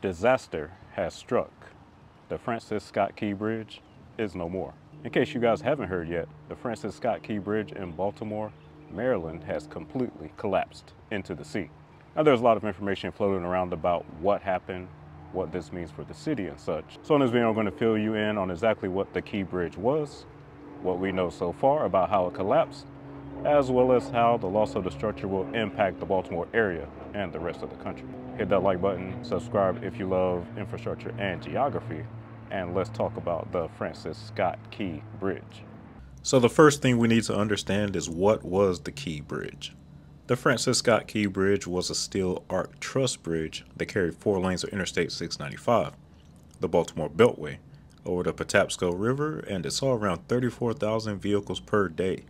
disaster has struck. The Francis Scott Key Bridge is no more. In case you guys haven't heard yet, the Francis Scott Key Bridge in Baltimore, Maryland has completely collapsed into the sea. Now there's a lot of information floating around about what happened, what this means for the city and such. So in this video, I'm going to fill you in on exactly what the Key Bridge was, what we know so far about how it collapsed, as well as how the loss of the structure will impact the Baltimore area and the rest of the country. Hit that like button, subscribe if you love infrastructure and geography, and let's talk about the Francis Scott Key Bridge. So the first thing we need to understand is what was the Key Bridge? The Francis Scott Key Bridge was a steel arch truss bridge that carried four lanes of Interstate 695, the Baltimore Beltway, over the Patapsco River, and it saw around 34,000 vehicles per day.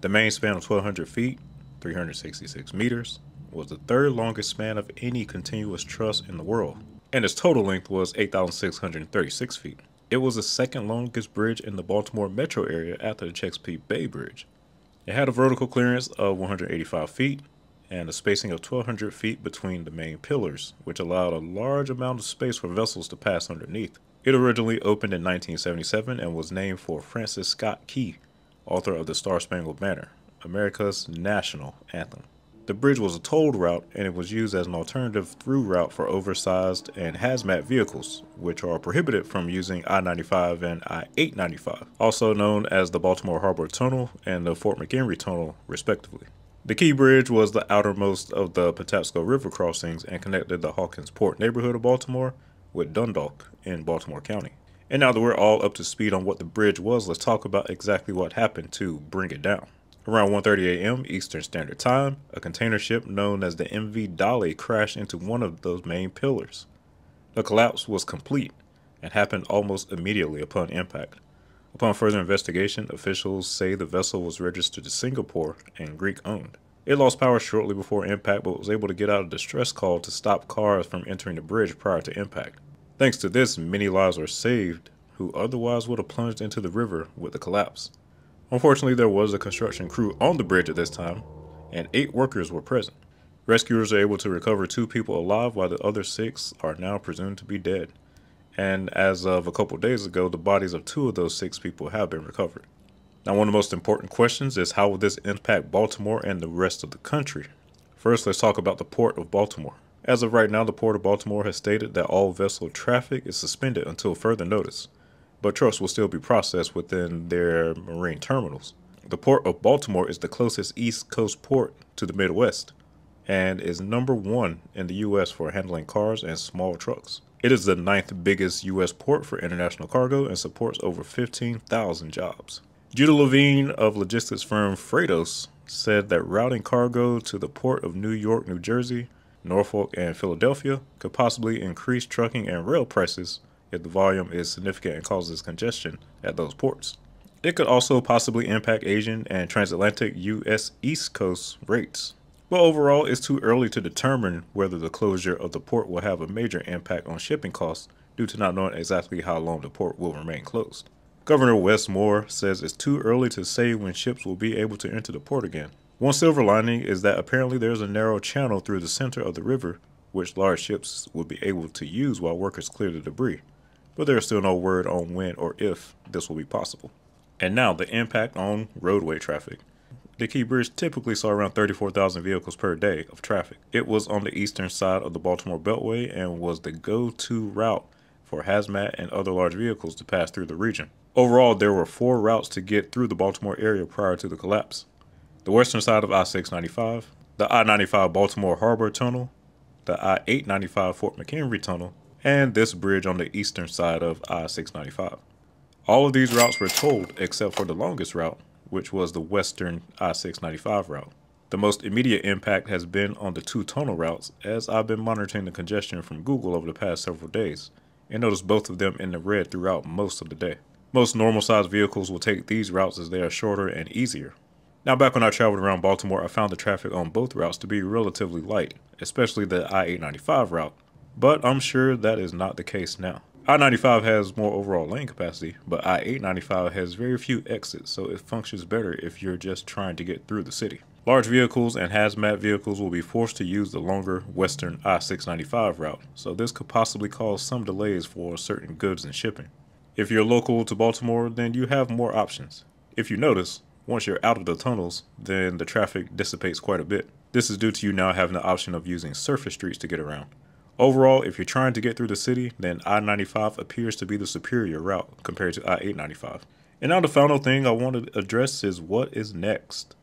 The main span of 1,200 feet, 366 meters, was the third longest span of any continuous truss in the world, and its total length was 8,636 feet. It was the second longest bridge in the Baltimore metro area after the Chesapeake Bay Bridge. It had a vertical clearance of 185 feet and a spacing of 1,200 feet between the main pillars, which allowed a large amount of space for vessels to pass underneath. It originally opened in 1977 and was named for Francis Scott Key, author of the Star Spangled Banner, America's national anthem. The bridge was a tolled route and it was used as an alternative through route for oversized and hazmat vehicles, which are prohibited from using I-95 and I-895, also known as the Baltimore Harbor Tunnel and the Fort McHenry Tunnel, respectively. The Key Bridge was the outermost of the Patapsco River crossings and connected the Hawkins Point neighborhood of Baltimore with Dundalk in Baltimore County. And now that we're all up to speed on what the bridge was, let's talk about exactly what happened to bring it down. Around 1.30 a.m. Eastern Standard Time, a container ship known as the MV Dali crashed into one of those main pillars. The collapse was complete and happened almost immediately upon impact. Upon further investigation, officials say the vessel was registered to Singapore and Greek owned. It lost power shortly before impact but was able to get out a distress call to stop cars from entering the bridge prior to impact. Thanks to this, many lives were saved who otherwise would have plunged into the river with the collapse. Unfortunately, there was a construction crew on the bridge at this time, and eight workers were present. Rescuers are able to recover two people alive while the other six are now presumed to be dead. And as of a couple days ago, the bodies of two of those six people have been recovered. Now, one of the most important questions is how will this impact Baltimore and the rest of the country? First, let's talk about the Port of Baltimore. As of right now, the Port of Baltimore has stated that all vessel traffic is suspended until further notice, but trucks will still be processed within their marine terminals. The Port of Baltimore is the closest East Coast port to the Midwest and is number one in the U.S. for handling cars and small trucks. It is the ninth biggest U.S. port for international cargo and supports over 15,000 jobs. Judah Levine of logistics firm Freightos said that routing cargo to the port of New York, New Jersey Norfolk, and Philadelphia could possibly increase trucking and rail prices if the volume is significant and causes congestion at those ports. It could also possibly impact Asian and transatlantic U.S. East Coast rates. But overall, it's too early to determine whether the closure of the port will have a major impact on shipping costs due to not knowing exactly how long the port will remain closed. Governor Wes Moore says it's too early to say when ships will be able to enter the port again. One silver lining is that apparently there's a narrow channel through the center of the river which large ships will be able to use while workers clear the debris, but there is still no word on when or if this will be possible. And now the impact on roadway traffic. The Key Bridge typically saw around 34,000 vehicles per day of traffic. It was on the eastern side of the Baltimore Beltway and was the go-to route for hazmat and other large vehicles to pass through the region. Overall, there were four routes to get through the Baltimore area prior to the collapse the western side of I-695, the I-95 Baltimore Harbor Tunnel, the I-895 Fort McHenry Tunnel, and this bridge on the eastern side of I-695. All of these routes were tolled except for the longest route, which was the western I-695 route. The most immediate impact has been on the two tunnel routes as I've been monitoring the congestion from Google over the past several days and noticed both of them in the red throughout most of the day. Most normal sized vehicles will take these routes as they are shorter and easier. Now back when I traveled around Baltimore, I found the traffic on both routes to be relatively light, especially the I-895 route, but I'm sure that is not the case now. I-95 has more overall lane capacity, but I-895 has very few exits, so it functions better if you're just trying to get through the city. Large vehicles and hazmat vehicles will be forced to use the longer western I-695 route, so this could possibly cause some delays for certain goods and shipping. If you're local to Baltimore, then you have more options. If you notice, once you're out of the tunnels, then the traffic dissipates quite a bit. This is due to you now having the option of using surface streets to get around. Overall, if you're trying to get through the city, then I-95 appears to be the superior route compared to I-895. And now the final thing I want to address is what is next?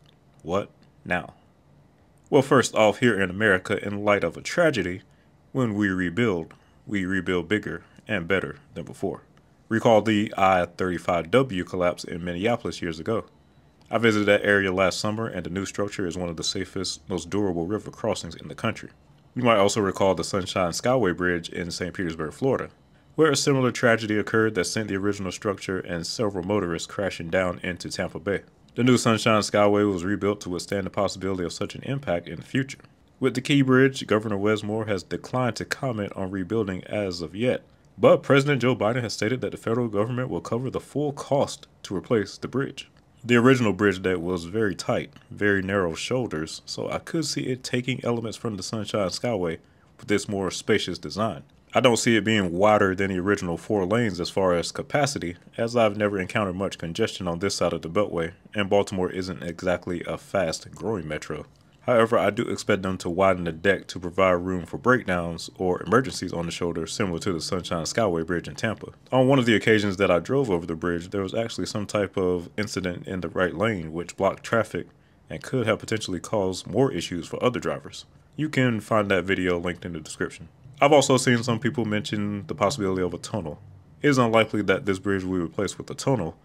What now? Well, first off, here in America, in light of a tragedy, when we rebuild, we rebuild bigger and better than before. Recall the I 35W collapse in Minneapolis years ago. I visited that area last summer, and the new structure is one of the safest, most durable river crossings in the country. You might also recall the Sunshine Skyway Bridge in St. Petersburg, Florida, where a similar tragedy occurred that sent the original structure and several motorists crashing down into Tampa Bay. The new Sunshine Skyway was rebuilt to withstand the possibility of such an impact in the future. With the Key Bridge, Governor Wes Moore has declined to comment on rebuilding as of yet, but President Joe Biden has stated that the federal government will cover the full cost to replace the bridge. The original bridge deck was very tight, very narrow shoulders, so I could see it taking elements from the Sunshine Skyway with this more spacious design. I don't see it being wider than the original four lanes as far as capacity, as I've never encountered much congestion on this side of the Beltway, and Baltimore isn't exactly a fast growing metro. However, I do expect them to widen the deck to provide room for breakdowns or emergencies on the shoulder, similar to the Sunshine Skyway Bridge in Tampa. On one of the occasions that I drove over the bridge, there was actually some type of incident in the right lane which blocked traffic and could have potentially caused more issues for other drivers. You can find that video linked in the description. I've also seen some people mention the possibility of a tunnel. It is unlikely that this bridge will be replaced with a tunnel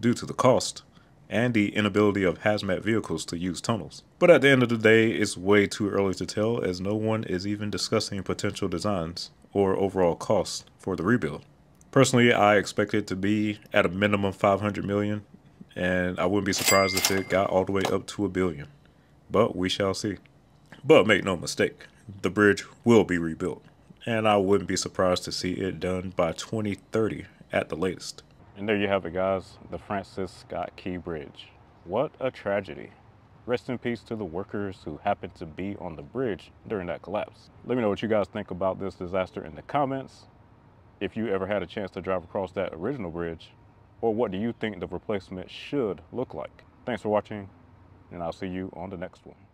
due to the cost and the inability of hazmat vehicles to use tunnels. But at the end of the day, it's way too early to tell as no one is even discussing potential designs or overall costs for the rebuild. Personally, I expect it to be at a minimum 500 million and I wouldn't be surprised if it got all the way up to a billion. But we shall see. But make no mistake, the bridge will be rebuilt and I wouldn't be surprised to see it done by 2030 at the latest. And there you have it, guys, the Francis Scott Key Bridge. What a tragedy. Rest in peace to the workers who happened to be on the bridge during that collapse. Let me know what you guys think about this disaster in the comments. If you ever had a chance to drive across that original bridge, or what do you think the replacement should look like? Thanks for watching, and I'll see you on the next one.